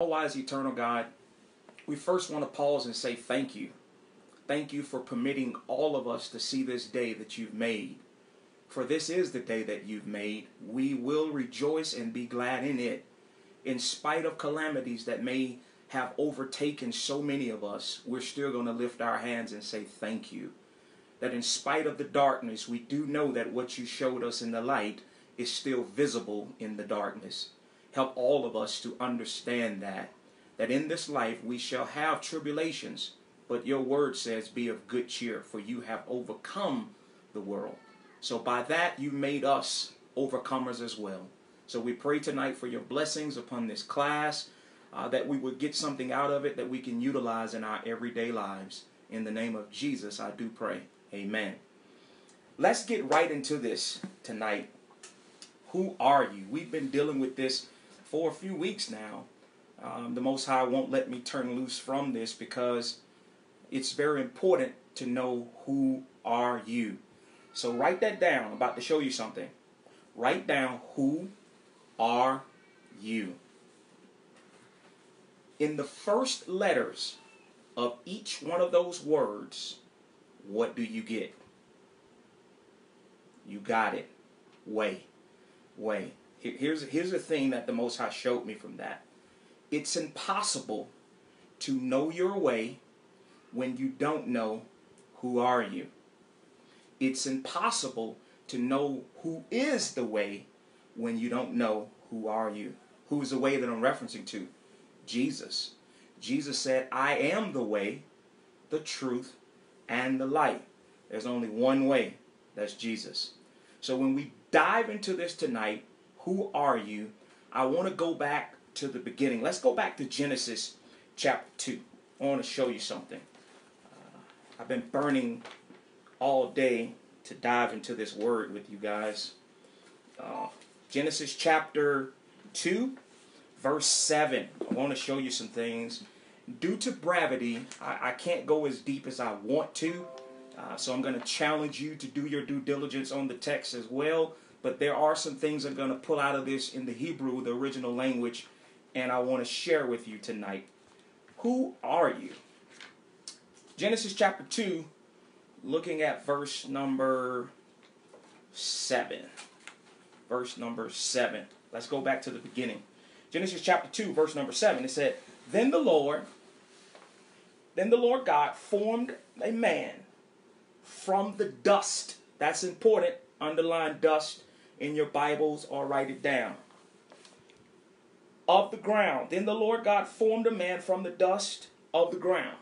All wise, eternal God, we first want to pause and say thank you. Thank you for permitting all of us to see this day that you've made. For this is the day that you've made. We will rejoice and be glad in it. In spite of calamities that may have overtaken so many of us, we're still going to lift our hands and say thank you. That in spite of the darkness, we do know that what you showed us in the light is still visible in the darkness. Help all of us to understand that. That in this life we shall have tribulations, but your word says, Be of good cheer, for you have overcome the world. So by that you made us overcomers as well. So we pray tonight for your blessings upon this class, uh, that we would get something out of it that we can utilize in our everyday lives. In the name of Jesus, I do pray. Amen. Let's get right into this tonight. Who are you? We've been dealing with this for a few weeks now. Um, the Most High won't let me turn loose from this because it's very important to know who are you. So write that down. I'm about to show you something. Write down who are you. In the first letters of each one of those words, what do you get? You got it. Way. Way. Here's, here's the thing that the Most High showed me from that. It's impossible to know your way when you don't know who are you. It's impossible to know who is the way when you don't know who are you. Who is the way that I'm referencing to? Jesus. Jesus said, I am the way, the truth, and the light. There's only one way. That's Jesus. So when we dive into this tonight, who are you? I want to go back to the beginning. Let's go back to Genesis chapter 2. I want to show you something. Uh, I've been burning all day to dive into this word with you guys. Uh, Genesis chapter 2, verse 7. I want to show you some things. Due to brevity, I, I can't go as deep as I want to. Uh, so I'm going to challenge you to do your due diligence on the text as well. But there are some things I'm going to pull out of this in the Hebrew, the original language, and I want to share with you tonight. Who are you? Genesis chapter 2, looking at verse number 7. Verse number 7. Let's go back to the beginning. Genesis chapter 2, verse number 7. It said, Then the Lord, then the Lord God formed a man from the dust. That's important. Underline dust in your Bibles or write it down. Of the ground. Then the Lord God formed a man from the dust of the ground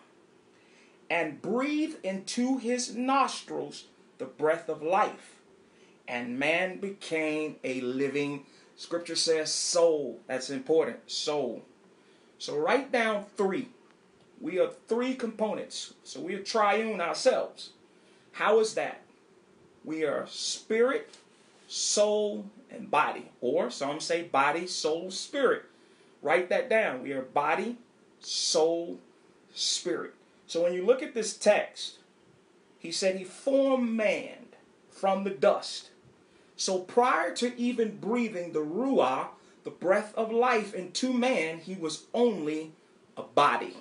and breathed into his nostrils the breath of life. And man became a living, scripture says, soul. That's important, soul. So write down three. We are three components. So we are triune ourselves. How is that? We are spirit, soul, and body. Or some say body, soul, spirit. Write that down. We are body, soul, spirit. So when you look at this text, he said he formed man from the dust. So prior to even breathing the ruah, the breath of life into man, he was only a body,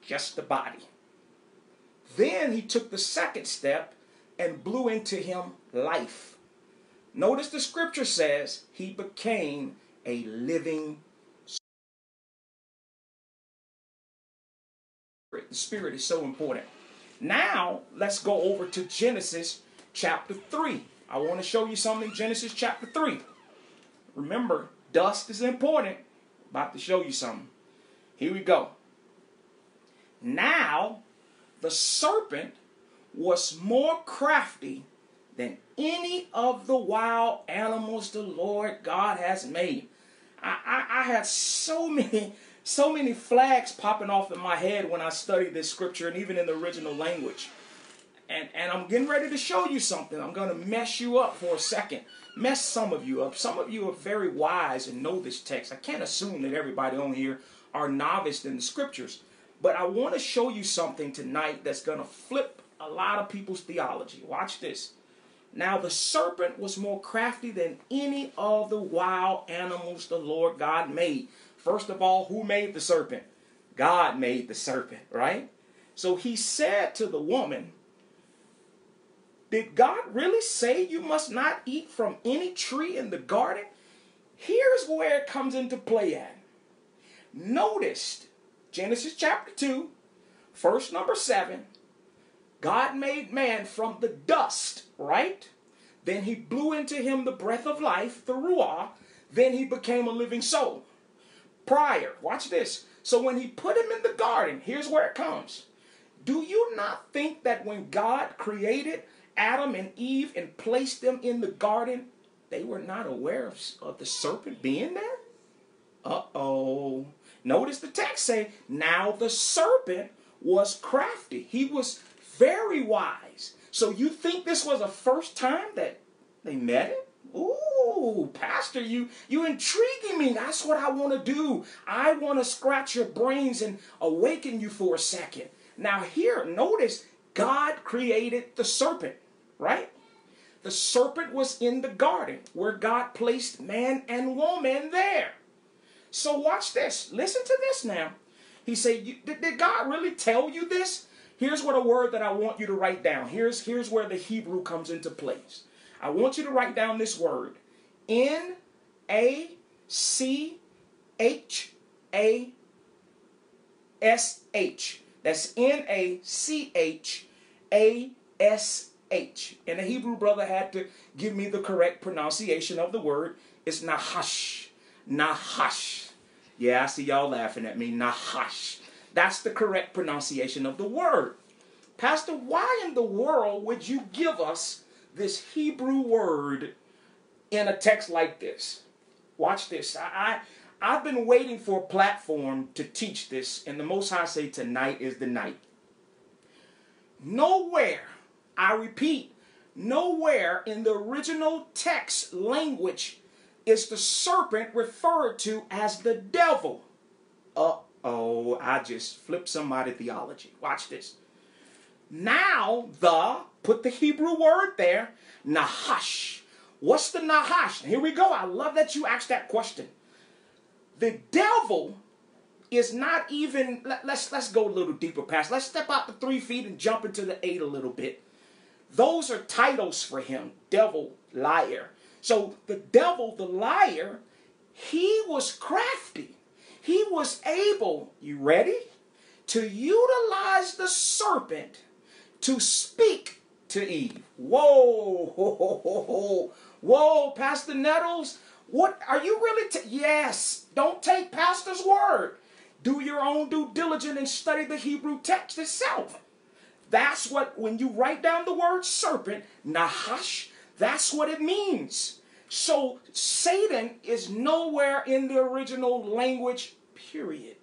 just a body. Then he took the second step and blew into him life. Notice the scripture says he became a living spirit. The spirit is so important. Now, let's go over to Genesis chapter 3. I want to show you something Genesis chapter 3. Remember, dust is important. About to show you something. Here we go. Now, the serpent was more crafty than any of the wild animals the Lord God has made. I, I, I had so many, so many flags popping off in my head when I studied this scripture and even in the original language. And, and I'm getting ready to show you something. I'm going to mess you up for a second. Mess some of you up. Some of you are very wise and know this text. I can't assume that everybody on here are novice in the scriptures. But I want to show you something tonight that's going to flip a lot of people's theology. Watch this. Now the serpent was more crafty than any of the wild animals the Lord God made. First of all, who made the serpent? God made the serpent, right? So he said to the woman, Did God really say you must not eat from any tree in the garden? Here's where it comes into play at. Notice Genesis chapter 2, verse number 7. God made man from the dust, right? Then he blew into him the breath of life, the Ruah. Then he became a living soul. Prior, watch this. So when he put him in the garden, here's where it comes. Do you not think that when God created Adam and Eve and placed them in the garden, they were not aware of, of the serpent being there? Uh-oh. Notice the text say, now the serpent was crafty. He was very wise. So you think this was a first time that they met him? Ooh, Pastor, you you intriguing me. That's what I want to do. I want to scratch your brains and awaken you for a second. Now here, notice God created the serpent, right? The serpent was in the garden where God placed man and woman there. So watch this. Listen to this now. He said, did, did God really tell you this? Here's what a word that I want you to write down. Here's, here's where the Hebrew comes into place. I want you to write down this word. N A C H A S H. That's N A C H A S H. And the Hebrew brother had to give me the correct pronunciation of the word. It's Nahash. Nahash. Yeah, I see y'all laughing at me. Nahash. That's the correct pronunciation of the word. Pastor, why in the world would you give us this Hebrew word in a text like this? Watch this. I, I have been waiting for a platform to teach this, and the Most High say tonight is the night. Nowhere, I repeat, nowhere in the original text language is the serpent referred to as the devil. Uh oh, I just flipped somebody theology. Watch this. Now, the, put the Hebrew word there, Nahash. What's the Nahash? Here we go. I love that you asked that question. The devil is not even, let, let's, let's go a little deeper past. Let's step out the three feet and jump into the eight a little bit. Those are titles for him devil, liar. So the devil, the liar, he was crafty. He was able, you ready? To utilize the serpent to speak to Eve. Whoa, whoa, Pastor Nettles, what are you really? Yes, don't take Pastor's word. Do your own due diligence and study the Hebrew text itself. That's what, when you write down the word serpent, Nahash, that's what it means. So Satan is nowhere in the original language, period.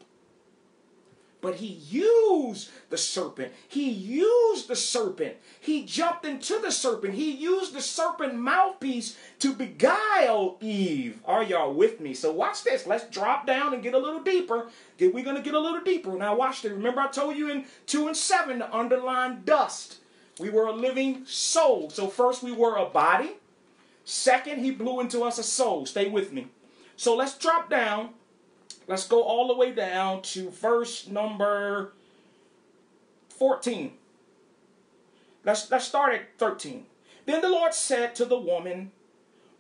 But he used the serpent. He used the serpent. He jumped into the serpent. He used the serpent mouthpiece to beguile Eve. Are y'all with me? So watch this. Let's drop down and get a little deeper. We're going to get a little deeper. Now watch this. Remember I told you in 2 and 7 to underline dust. We were a living soul. So first we were a body. Second, he blew into us a soul. Stay with me. So let's drop down Let's go all the way down to verse number 14. Let's, let's start at 13. Then the Lord said to the woman,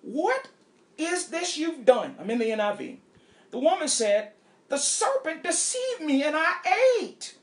What is this you've done? I'm in the NIV. The woman said, The serpent deceived me and I ate.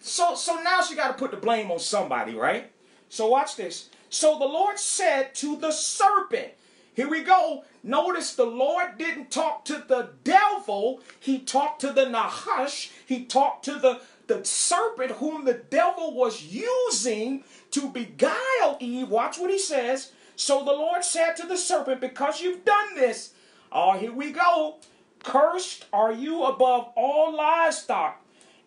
So, so now she got to put the blame on somebody, right? So watch this. So the Lord said to the serpent, here we go. Notice the Lord didn't talk to the devil. He talked to the Nahash. He talked to the, the serpent whom the devil was using to beguile Eve. Watch what he says. So the Lord said to the serpent, Because you've done this, oh, here we go. Cursed are you above all livestock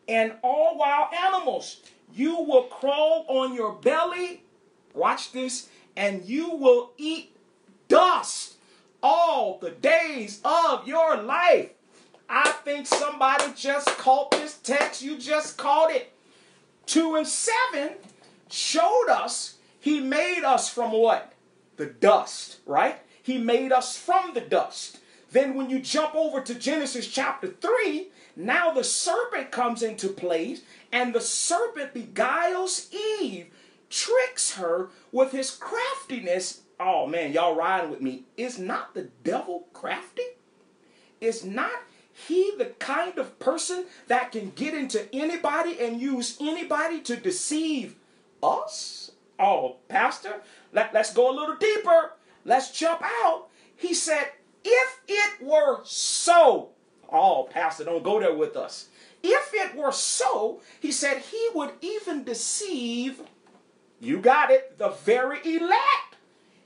and all wild animals. You will crawl on your belly. Watch this. And you will eat dust all the days of your life. I think somebody just caught this text. You just caught it. Two and seven showed us he made us from what? The dust, right? He made us from the dust. Then when you jump over to Genesis chapter 3, now the serpent comes into place, and the serpent beguiles Eve, tricks her with his craftiness. Oh man, y'all riding with me. Is not the devil crafty? Is not he the kind of person that can get into anybody and use anybody to deceive us? Oh, Pastor, let, let's go a little deeper. Let's jump out. He said, if it were so, oh, Pastor, don't go there with us. If it were so, he said he would even deceive, you got it, the very elect.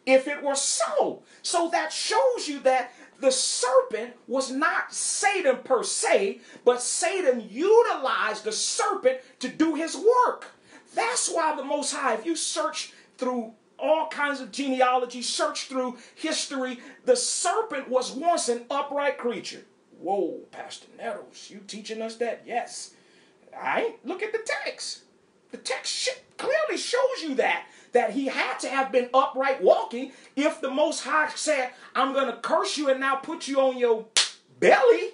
If it were so. So that shows you that the serpent was not Satan per se, but Satan utilized the serpent to do his work. That's why the Most High, if you search through all kinds of genealogy, search through history, the serpent was once an upright creature. Whoa, Pastor Nettles, you teaching us that? Yes. I ain't look at the text. The text clearly shows you that that he had to have been upright walking if the most high said, "I'm going to curse you and now put you on your belly."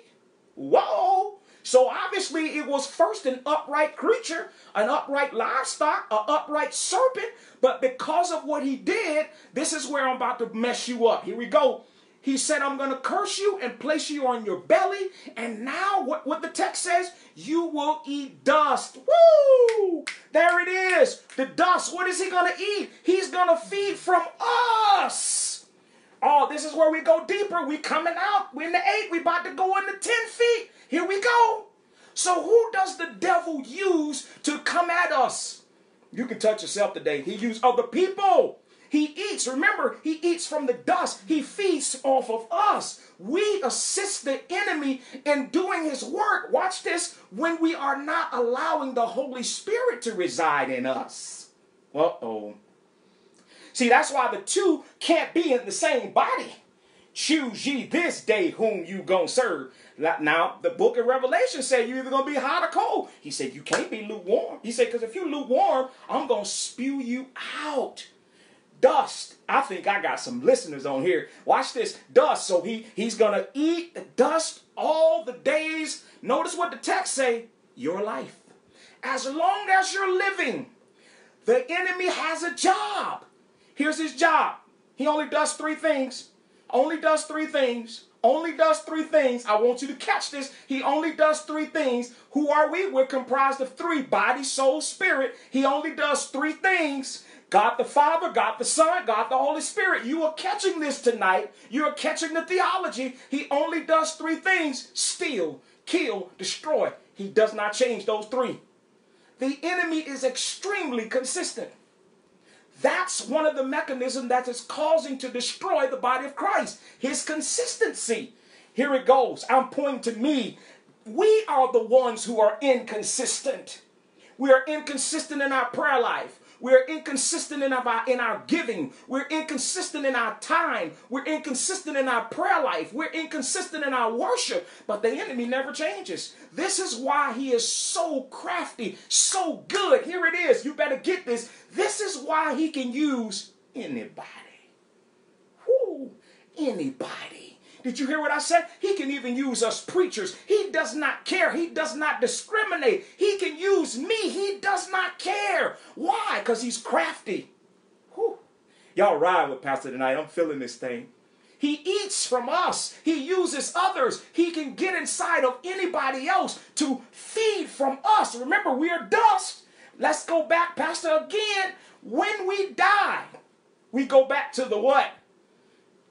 Whoa. So obviously it was first an upright creature, an upright livestock, an upright serpent, but because of what he did, this is where I'm about to mess you up. Here we go. He said, I'm going to curse you and place you on your belly. And now, what, what the text says, you will eat dust. Woo! There it is. The dust. What is he going to eat? He's going to feed from us. Oh, this is where we go deeper. We coming out. We in the eight. We about to go into 10 feet. Here we go. So who does the devil use to come at us? You can touch yourself today. He used other people. He eats, remember, he eats from the dust. He feeds off of us. We assist the enemy in doing his work. Watch this when we are not allowing the Holy Spirit to reside in us. Uh oh. See, that's why the two can't be in the same body. Choose ye this day whom you gonna serve. Now, the book of Revelation said you're either gonna be hot or cold. He said you can't be lukewarm. He said, because if you're lukewarm, I'm gonna spew you out dust. I think I got some listeners on here. Watch this dust. So he he's gonna eat the dust all the days. Notice what the text say: your life. As long as you're living, the enemy has a job. Here's his job. He only does three things. Only does three things. Only does three things. I want you to catch this. He only does three things. Who are we? We're comprised of three body, soul, spirit. He only does three things. God the Father, God the Son, God the Holy Spirit. You are catching this tonight. You are catching the theology. He only does three things steal, kill, destroy. He does not change those three. The enemy is extremely consistent. That's one of the mechanisms that is causing to destroy the body of Christ. His consistency. Here it goes. I'm pointing to me. We are the ones who are inconsistent. We are inconsistent in our prayer life. We're inconsistent in our, in our giving. We're inconsistent in our time. We're inconsistent in our prayer life. We're inconsistent in our worship. But the enemy never changes. This is why he is so crafty, so good. Here it is. You better get this. This is why he can use anybody. Whoo, anybody. Did you hear what I said? He can even use us preachers. He does not care. He does not discriminate. He can use me. He does not care. Why? Because he's crafty. Whew. Y'all ride with Pastor tonight. I'm feeling this thing. He eats from us. He uses others. He can get inside of anybody else to feed from us. Remember, we are dust. Let's go back, Pastor, again. When we die, we go back to the what?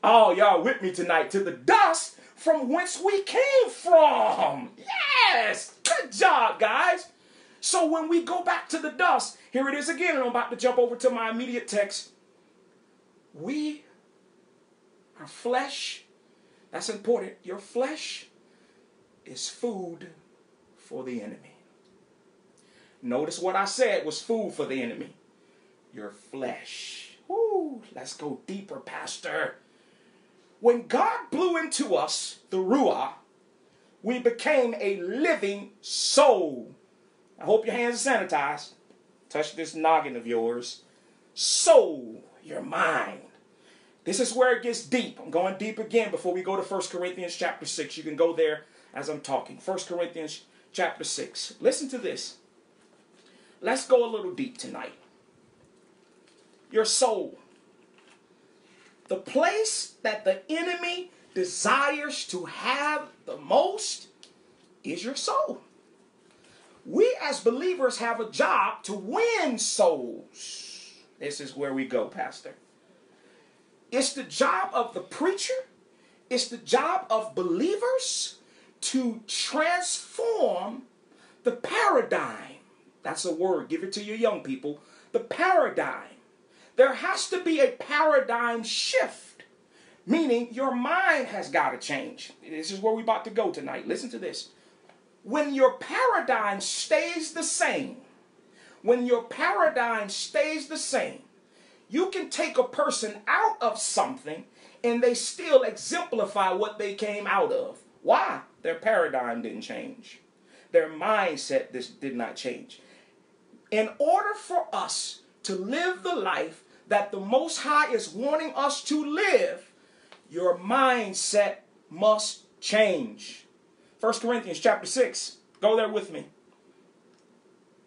Oh, y'all with me tonight to the dust from whence we came from. Yes, good job, guys. So when we go back to the dust, here it is again, and I'm about to jump over to my immediate text. We, our flesh, that's important. Your flesh is food for the enemy. Notice what I said was food for the enemy. Your flesh. Woo, let's go deeper, Pastor. When God blew into us the Ruah, we became a living soul. I hope your hands are sanitized. Touch this noggin of yours. Soul, your mind. This is where it gets deep. I'm going deep again before we go to 1 Corinthians chapter 6. You can go there as I'm talking. 1 Corinthians chapter 6. Listen to this. Let's go a little deep tonight. Your soul. The place that the enemy desires to have the most is your soul. We as believers have a job to win souls. This is where we go, Pastor. It's the job of the preacher, it's the job of believers to transform the paradigm. That's a word, give it to your young people. The paradigm. There has to be a paradigm shift, meaning your mind has got to change. This is where we're about to go tonight. Listen to this. When your paradigm stays the same, when your paradigm stays the same, you can take a person out of something and they still exemplify what they came out of. Why? Their paradigm didn't change. Their mindset this did not change. In order for us to live the life that the Most High is wanting us to live, your mindset must change. 1 Corinthians chapter 6. Go there with me.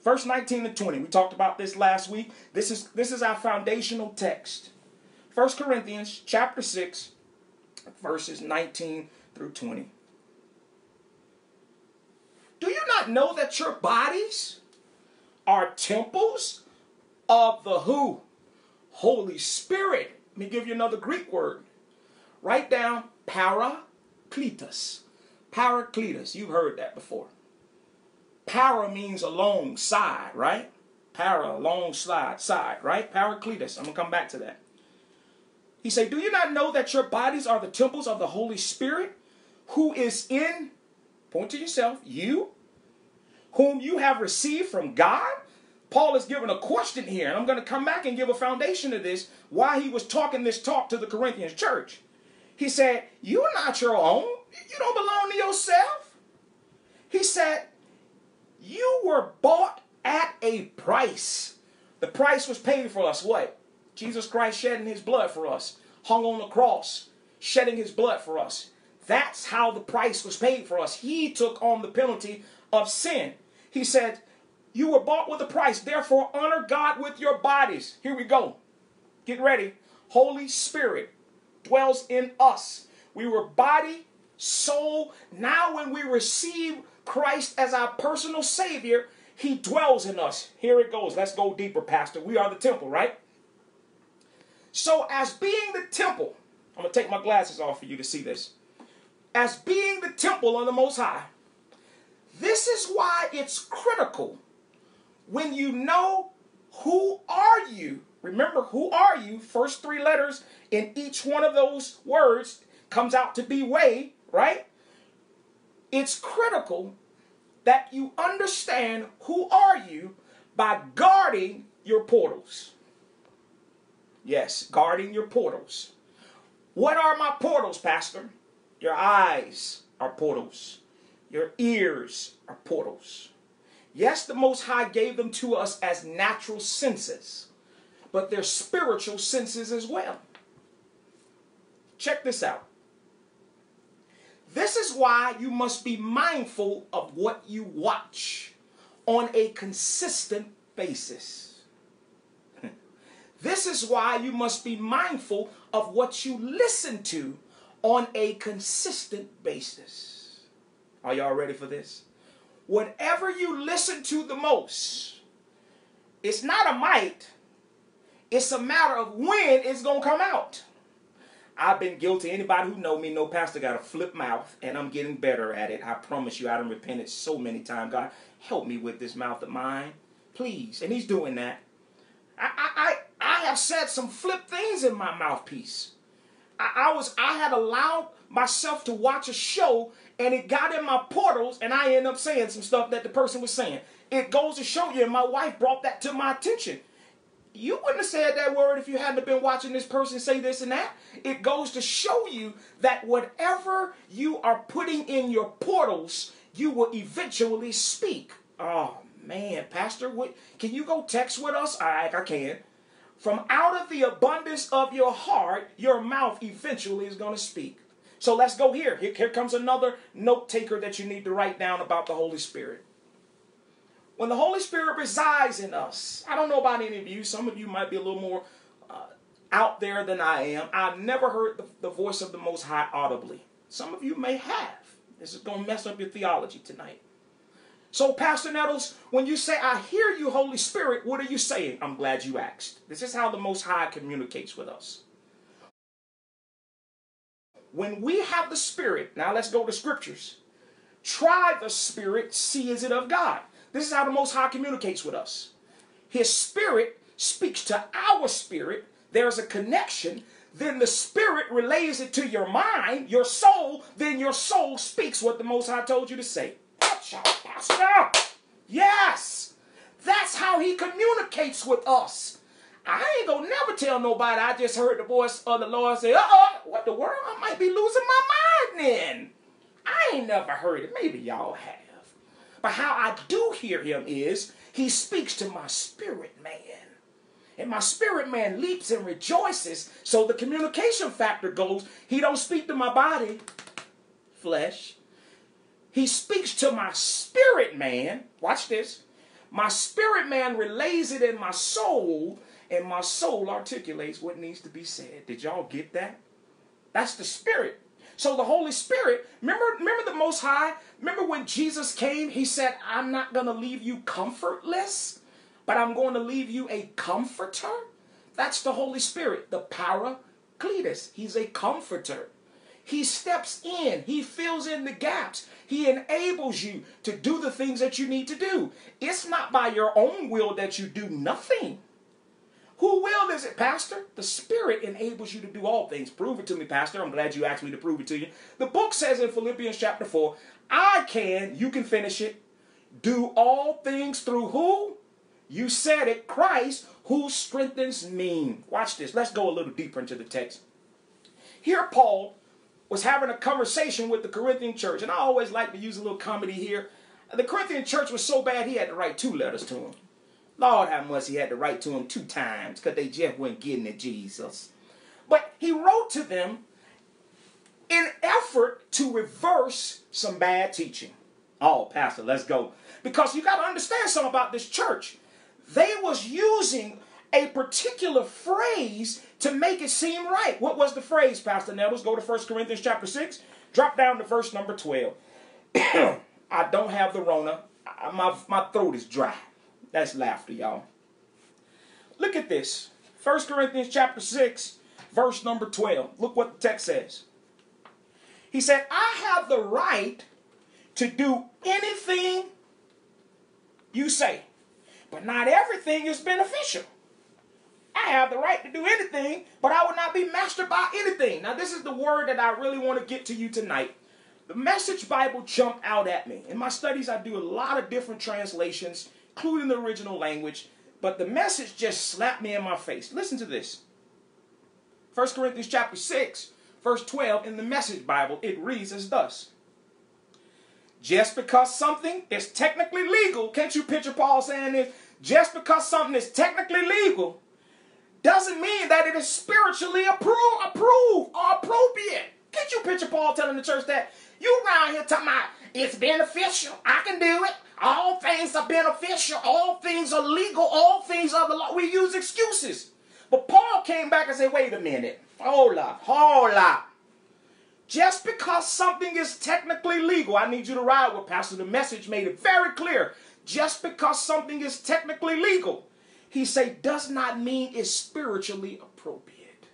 Verse 19 to 20. We talked about this last week. This is this is our foundational text. 1 Corinthians chapter 6 verses 19 through 20. Do you not know that your bodies are temples of the who? Holy Spirit. Let me give you another Greek word. Write down parakletos. Paracletus. You've heard that before. Para means alongside, right? Para, alongside, side, right? Paracletus. I'm going to come back to that. He said, Do you not know that your bodies are the temples of the Holy Spirit who is in, point to yourself, you, whom you have received from God? Paul is giving a question here, and I'm going to come back and give a foundation to this, why he was talking this talk to the Corinthians church. He said, You're not your own. You don't belong to yourself. He said, You were bought at a price. The price was paid for us. What? Jesus Christ shedding his blood for us, hung on the cross, shedding his blood for us. That's how the price was paid for us. He took on the penalty of sin. He said, You were bought with a price, therefore honor God with your bodies. Here we go. Get ready. Holy Spirit dwells in us. We were body, soul. Now, when we receive Christ as our personal Savior, He dwells in us. Here it goes. Let's go deeper, Pastor. We are the temple, right? So, as being the temple, I'm going to take my glasses off for you to see this. As being the temple of the Most High, this is why it's critical when you know who are you. Remember, who are you? First three letters in each one of those words comes out to be way, right? It's critical that you understand who are you by guarding your portals. Yes, guarding your portals. What are my portals, Pastor? Your eyes are portals. Your ears are portals. Yes, the Most High gave them to us as natural senses, but they're spiritual senses as well. Check this out. This is why you must be mindful of what you watch on a consistent basis. This is why you must be mindful of what you listen to on a consistent basis. Are y'all ready for this? Whatever you listen to the most, it's not a might, it's a matter of when it's going to come out. I've been guilty. Anybody who know me know Pastor got a flip mouth, and I'm getting better at it. I promise you, I done repented so many times. God, help me with this mouth of mine, please. And He's doing that. I, I, I have said some flip things in my mouthpiece. I, I was I had allowed myself to watch a show and it got in my portals and I end up saying some stuff that the person was saying. It goes to show you, and my wife brought that to my attention. You wouldn't have said that word if you hadn't been watching this person say this and that. It goes to show you that whatever you are putting in your portals, you will eventually speak. Oh man, Pastor, what can you go text with us? I I can. from out of the abundance of your heart, your mouth eventually is going to speak. So let's go here. here. Here comes another note taker that you need to write down about the Holy Spirit. When the Holy Spirit resides in us, I don't know about any of you, some of you might be a little more uh, out there than I am. I've never heard the, the voice of the Most High audibly. Some of you may have. This is going to mess up your theology tonight. So, Pastor Nettles, when you say, I hear you, Holy Spirit, what are you saying? I'm glad you asked. This is how the Most High communicates with us. When we have the Spirit, now let's go to scriptures. Try the Spirit, see is it of God. This is how the Most High communicates with us. His Spirit speaks to our spirit. There's a connection. Then the Spirit relays it to your mind, your soul. Then your soul speaks what the Most High told you to say. Yes. That's how he communicates with us. I ain't gonna never tell nobody I just heard the voice of the Lord say, uh-oh, what the world? I might be losing my mind then. I ain't never heard it. Maybe y'all have. But how I do hear him is he speaks to my spirit man. And my spirit man leaps and rejoices. So the communication factor goes, he don't speak to my body, flesh. He speaks to my spirit man. Watch this. My spirit man relays it in my soul, and my soul articulates what needs to be said. Did y'all get that? That's the spirit. So the Holy Spirit, remember, remember the Most High? Remember when Jesus came, he said, I'm not going to leave you comfortless, but I'm going to leave you a comforter. That's the Holy Spirit, the paracletus. He's a comforter. He steps in, he fills in the gaps, he enables you to do the things that you need to do. It's not by your own will that you do nothing. Who will is it, Pastor? The Spirit enables you to do all things. Prove it to me, Pastor. I'm glad you asked me to prove it to you. The book says in Philippians chapter 4, I can, you can finish it, do all things through who? You said it, Christ, who strengthens me. Watch this. Let's go a little deeper into the text. Here, Paul was having a conversation with the Corinthian church, and I always like to use a little comedy here. The Corinthian church was so bad he had to write two letters to them. Lord, how much he had to write to them two times because they just weren't getting at Jesus. But he wrote to them in effort to reverse some bad teaching. Oh, Pastor, let's go. Because you got to understand something about this church. They was using a particular phrase to make it seem right. What was the phrase, Pastor Nettles? Go to 1 Corinthians chapter 6. Drop down to verse number 12. I don't have the Rona. My, my throat is dry. That's laughter, y'all. Look at this. 1 Corinthians chapter 6, verse number 12. Look what the text says. He said, I have the right to do anything you say, but not everything is beneficial. I have the right to do anything, but I will not be mastered by anything. Now, this is the word that I really want to get to you tonight. The Message Bible jumped out at me. In my studies, I do a lot of different translations, including the original language, but the message just slapped me in my face. Listen to this. 1 Corinthians chapter 6, verse 12 in the Message Bible, it reads as thus. Just because something is technically legal, can't you picture Paul saying this? Just because something is technically legal doesn't mean that it is spiritually approved, approved or appropriate. Can't you picture Paul telling the church that? You around here talking about it's beneficial. I can do it. All things are beneficial. All things are legal. All things are the law. We use excuses. But Paul came back and said, wait a minute. Hold up. Hold up. Just because something is technically legal, I need you to ride with Pastor. The message made it very clear. Just because something is technically legal he say does not mean it's spiritually appropriate.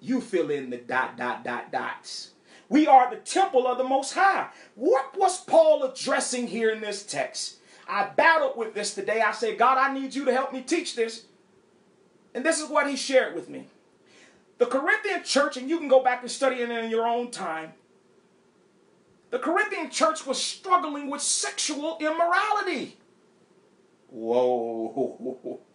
You fill in the dot, dot, dot, dots. We are the temple of the Most High. What was Paul addressing here in this text? I battled with this today. I said, God, I need you to help me teach this. And this is what he shared with me. The Corinthian church, and you can go back and study it in your own time. The Corinthian church was struggling with sexual immorality. Whoa.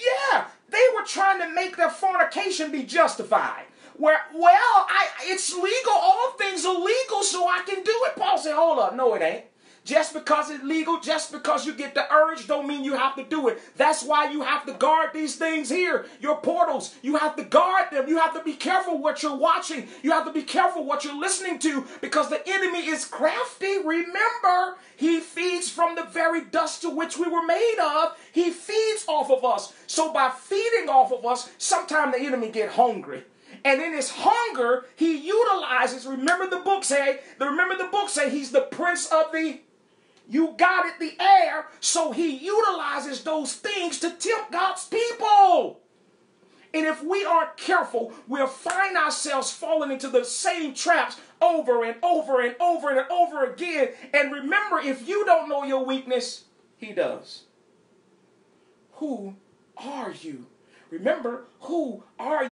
Yeah, they were trying to make their fornication be justified. Where, well, I, it's legal. All things are legal, so I can do it. Paul said, hold up. No, it ain't. Just because it's legal, just because you get the urge, don't mean you have to do it. That's why you have to guard these things here. Your portals, you have to guard them. You have to be careful what you're watching. You have to be careful what you're listening to because the enemy is crafty. Remember, he feeds from the very dust to which we were made of. He feeds off of us. So by feeding off of us, sometimes the enemy get hungry. And in his hunger, he utilizes, remember the book say, remember the book say he's the prince of the you got it, the air. So he utilizes those things to tempt God's people. And if we aren't careful, we'll find ourselves falling into the same traps over and over and over and over again. And remember, if you don't know your weakness, he does. Who are you? Remember, who are